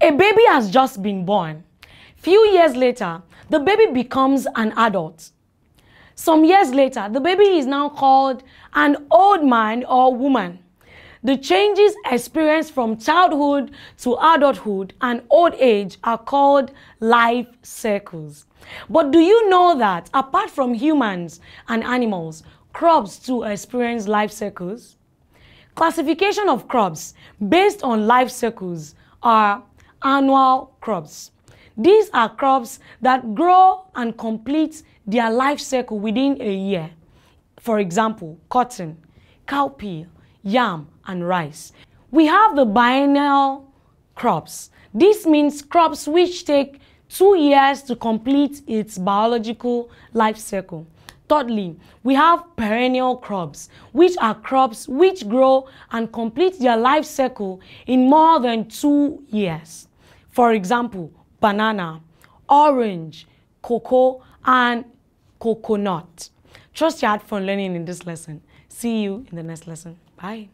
A baby has just been born. Few years later, the baby becomes an adult. Some years later, the baby is now called an old man or woman. The changes experienced from childhood to adulthood and old age are called life cycles. But do you know that apart from humans and animals, crops too experience life cycles? Classification of crops based on life cycles are annual crops. These are crops that grow and complete their life cycle within a year. For example, cotton, cowpea, yam, and rice. We have the biennial crops. This means crops which take two years to complete its biological life cycle. Thirdly, we have perennial crops, which are crops which grow and complete their life cycle in more than two years. For example, banana, orange, cocoa, and coconut. Trust you had fun learning in this lesson. See you in the next lesson. Bye.